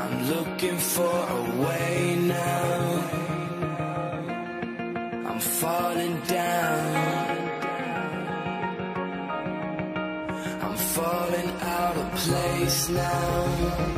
I'm looking for a way now. I'm falling down. I'm falling out of place now.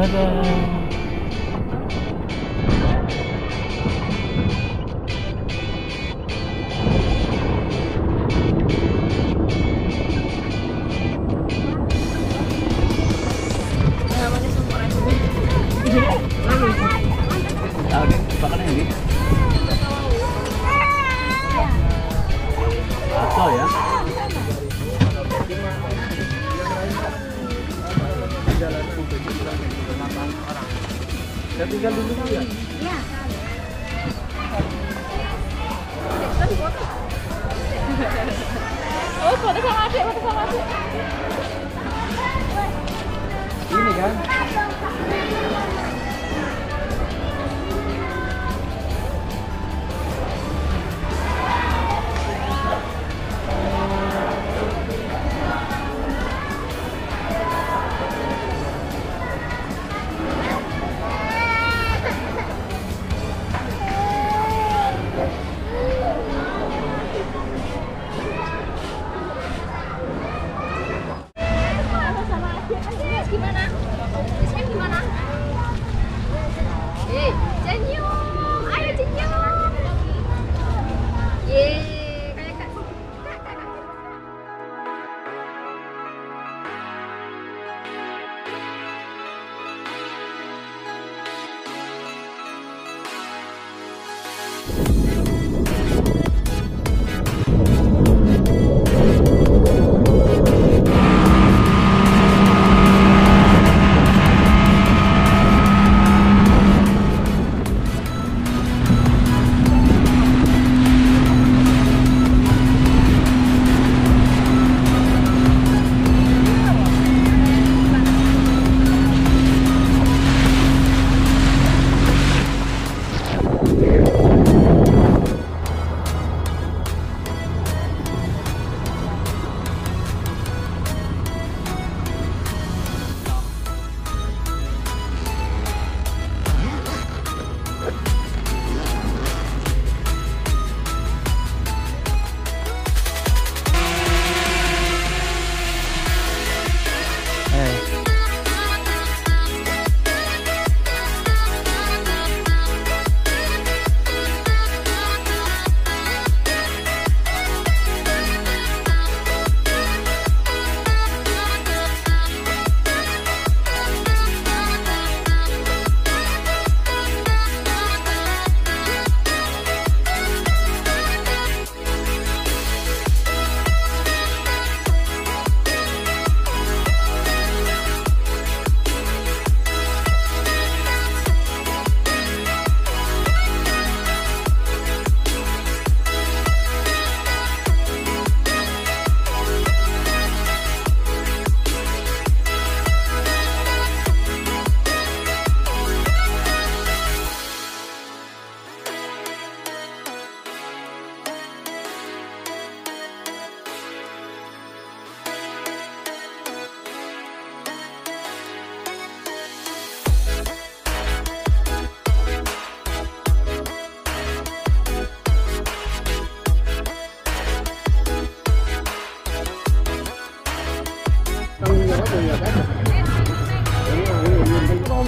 Bye bye. Saya tinggal dulu ya? Iya.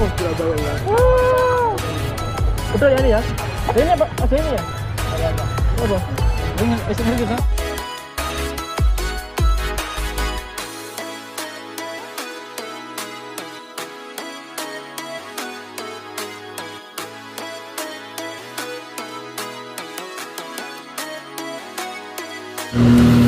Ya. Betul ya ini ya? Ini apa? Ada ini ya? Apa? Ini SMP kita. Mm-hmm.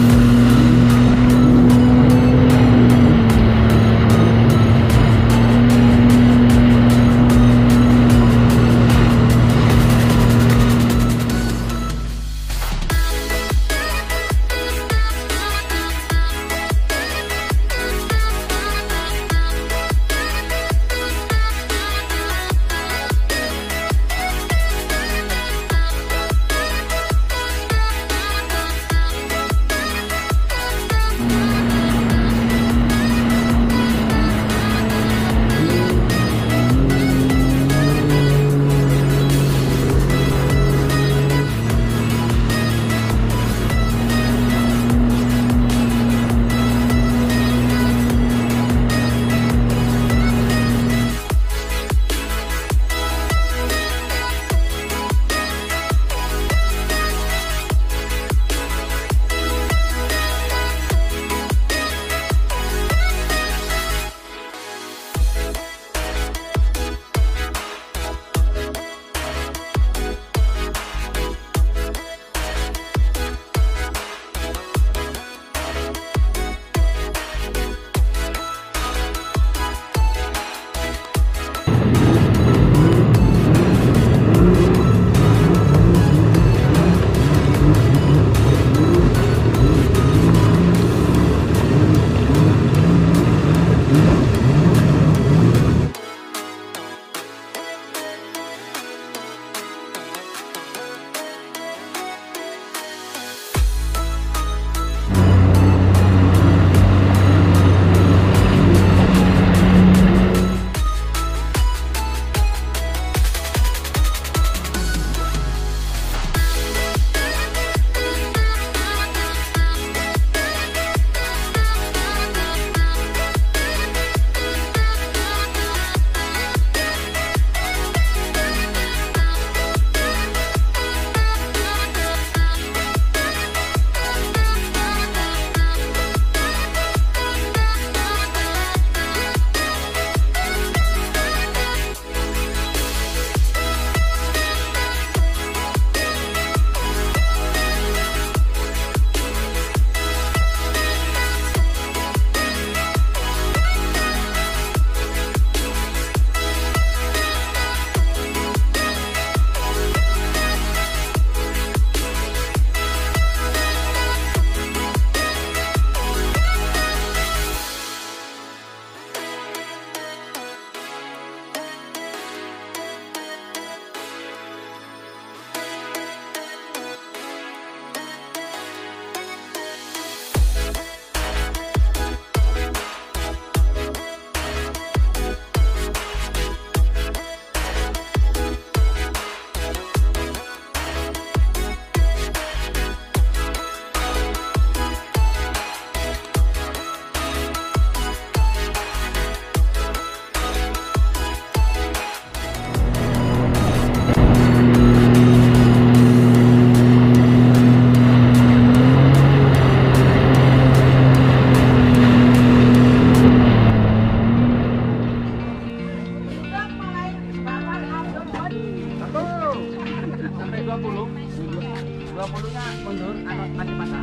20 20 nya mundur anak mati masa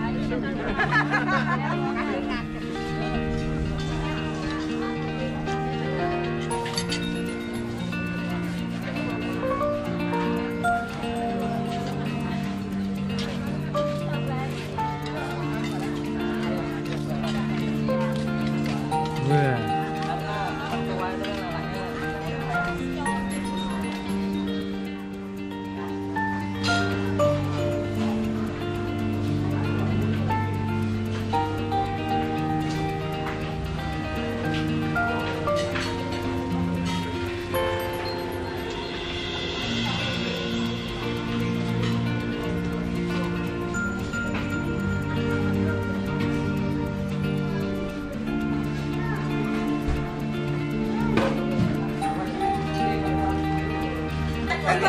Pun.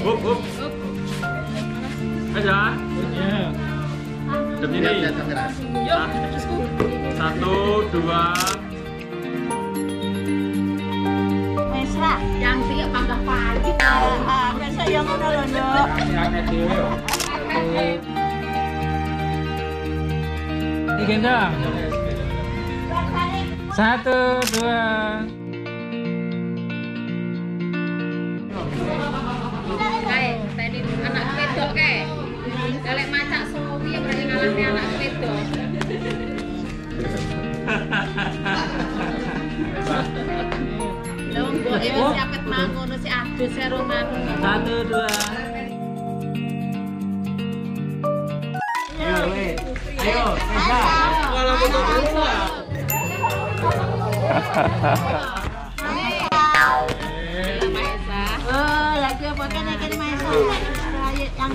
Up, up. Aja. Demi ini. Yuk, terusku. Satu, dua. Mesra, yang tiga pangkah pagi. Ah, mesra yang ngono lho, Nduk. Digendong. Satu, dua. Kae, tadi anak wedok kae. Dalek macak sawi yang berani ngalahne anak wedok. Lho, mbok iki siapet mangono si adus karo mangono. Satu, dua. Ayo, weh. Ayo, Mesa. Kalau betul. Maesa. Oh, lagi apa kan iki Maesa? Yang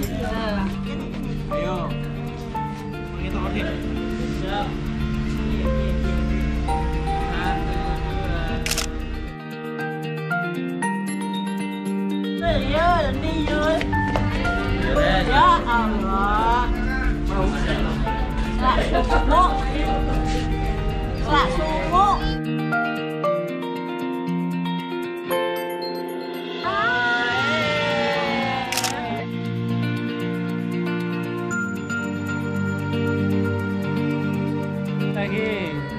Ayo. Begitu oke. 我，拉苏木。啊！再给。